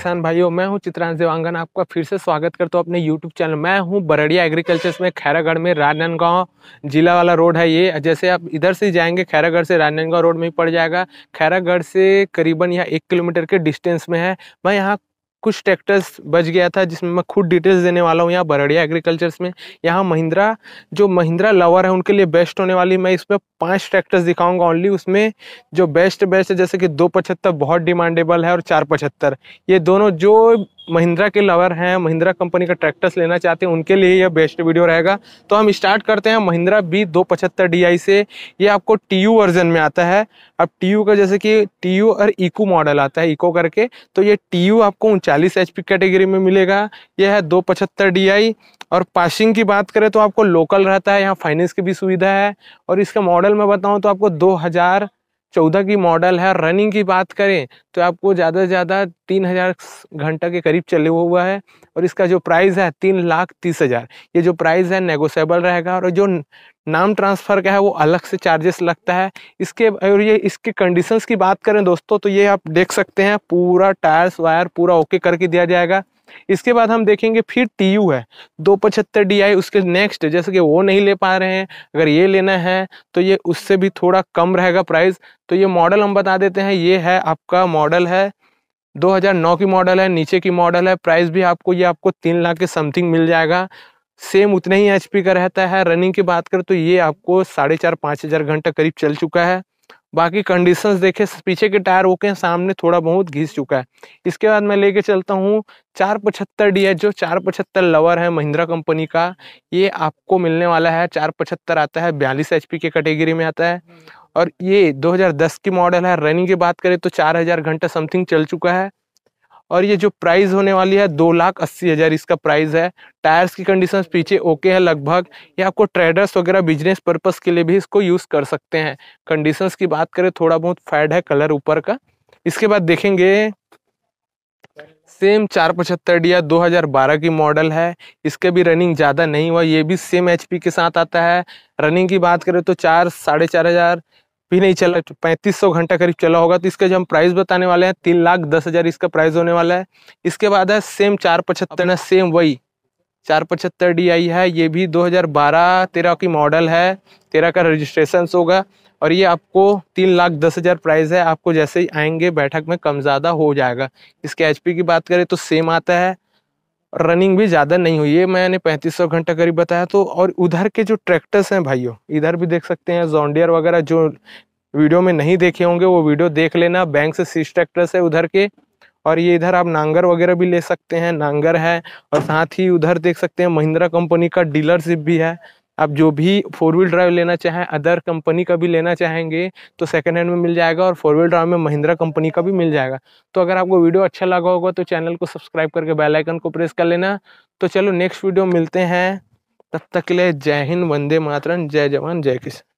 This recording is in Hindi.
किसान भाइयों, मैं हूँ चित्रांश देवांगन, आपका फिर से स्वागत करता हूँ अपने यूट्यूब चैनल मैं हूँ बरड़िया एग्रीकल्चर्स में खैरागढ़ में राजनांदगांव जिला वाला रोड है ये। जैसे आप इधर से जाएँगे, खैरागढ़ से राजनांदगांव रोड में ही पड़ जाएगा। खैरागढ़ से करीबन यहाँ एक किलोमीटर के डिस्टेंस में है। मैं यहाँ कुछ ट्रैक्टर्स बच गया था, जिसमें मैं खुद डिटेल्स देने वाला हूँ यहाँ बरड़िया एग्रीकल्चर्स में। यहाँ महिंद्रा, जो महिंद्रा लवर है, उनके लिए बेस्ट होने वाली मैं इसमें पाँच ट्रैक्टर्स दिखाऊँगा ओनली उसमें जो बेस्ट बेस्ट है, जैसे कि दो पचहत्तर बहुत डिमांडेबल है और चार पचहत्तर। ये दोनों जो महिंद्रा के लवर हैं महिंद्रा कंपनी का ट्रैक्टर्स लेना चाहते हैं, उनके लिए यह बेस्ट वीडियो रहेगा। तो हम स्टार्ट करते हैं महिंद्रा बी दो पचहत्तर डी से। ये आपको टीयू वर्जन में आता है। अब टीयू का जैसे कि टीयू और इको मॉडल आता है इको करके तो ये टीयू आपको उनचालीस एच कैटेगरी में मिलेगा। यह है दो पचहत्तर डी और पासिंग की बात करें तो आपको लोकल रहता है, यहाँ फाइनेंस की भी सुविधा है। और इसका मॉडल मैं बताऊँ तो आपको दो हज़ार चौदह की मॉडल है रनिंग की बात करें तो आपको ज़्यादा से ज़्यादा तीन हज़ार घंटा के करीब चले हुआ है और इसका जो प्राइस है तीन लाख तीस हज़ार। ये जो प्राइस है नेगोशियबल रहेगा और जो नाम ट्रांसफ़र का है वो अलग से चार्जेस लगता है। इसके, और ये इसके कंडीशंस की बात करें दोस्तों तो ये आप देख सकते हैं, पूरा टायर्स वायर पूरा ओके करके दिया जाएगा। इसके बाद हम देखेंगे फिर टी यू है। दो पचहत्तर डी आई उसके नेक्स्ट जैसे कि वो नहीं ले पा रहे हैं, अगर ये लेना है तो ये उससे भी थोड़ा कम रहेगा प्राइस तो ये मॉडल हम बता देते हैं, ये है आपका मॉडल है। 2009 की मॉडल है, नीचे की मॉडल है प्राइस भी आपको, ये आपको तीन लाख के समथिंग मिल जाएगा। सेम उतने ही एचपी का रहता है। रनिंग की बात करें तो ये आपको साढ़े चार, पाँच हज़ार घंटा करीब चल चुका है। बाकी कंडीशंस देखे, पीछे के टायर ओके हैं, सामने थोड़ा बहुत घिस चुका है। इसके बाद मैं लेके चलता हूँ चार पचहत्तर डी जो चार पचहत्तर लवर है महिंद्रा कंपनी का, ये आपको मिलने वाला है। चार पचहत्तर आता है, बयालीस एच के कैटेगरी में आता है। और ये 2010 की मॉडल है रनिंग की बात करें तो चार हज़ार घंटा समथिंग चल चुका है। और ये जो प्राइस होने वाली है दो लाख अस्सी हज़ार इसका प्राइस है। टायर्स की कंडीशन पीछे ओके है लगभग। ये आपको ट्रेडर्स वगैरह बिज़नेस पर्पस के लिए भी इसको यूज़ कर सकते हैं। कंडीशंस की बात करें, थोड़ा बहुत फैड है कलर ऊपर का। इसके बाद देखेंगे सेम चार पचहत्तर डी दो हज़ार बारह की मॉडल है। इसके भी रनिंग ज़्यादा नहीं हुआ, ये भी सेम एचपी के साथ आता है। रनिंग की बात करें तो चार, साढ़े चार हज़ार। भी नहीं चला पैंतीस सौ घंटा करीब चला होगा तो इसका जो हम प्राइस बताने वाले हैं, तीन लाख दस हज़ार इसका प्राइस होने वाला है। इसके बाद है सेम चार पचहत्तर ना सेम वही। चार पचहत्तर डी आई है, ये भी 2012 तेरह की मॉडल है, तेरह का रजिस्ट्रेशन होगा, और ये आपको तीन लाख दस हज़ार प्राइस है, आपको जैसे ही आएँगे, बैठक में कम ज़्यादा हो जाएगा। इसके एच की बात करें तो सेम आता है। रनिंग भी ज़्यादा नहीं हुई। है मैंने पैंतीस सौ घंटा करीब बताया। तो और उधर के जो ट्रैक्टर्स हैं भाइयों, इधर भी देख सकते हैं जॉन्डियर वगैरह जो वीडियो में नहीं देखे होंगे, वो वीडियो देख लेना। बैंक से सीस ट्रैक्टर्स है उधर के। और ये इधर आप नांगर वगैरह भी ले सकते हैं। नांगर है और साथ ही उधर देख सकते हैं महिंद्रा कंपनी का डीलरशिप भी है। आप जो भी फोर व्हील ड्राइव लेना चाहें अदर कंपनी का भी लेना चाहेंगे तो सेकंड हैंड में मिल जाएगा और फोर व्हील ड्राइव में महिंद्रा कंपनी का भी मिल जाएगा। तो अगर आपको वीडियो अच्छा लगा होगा तो चैनल को सब्सक्राइब करके बेलाइकन को प्रेस कर लेना। तो चलो नेक्स्ट वीडियो मिलते हैं। तब तक के लिए जय हिंद, वंदे मातरम, जय जवान, जय किसान।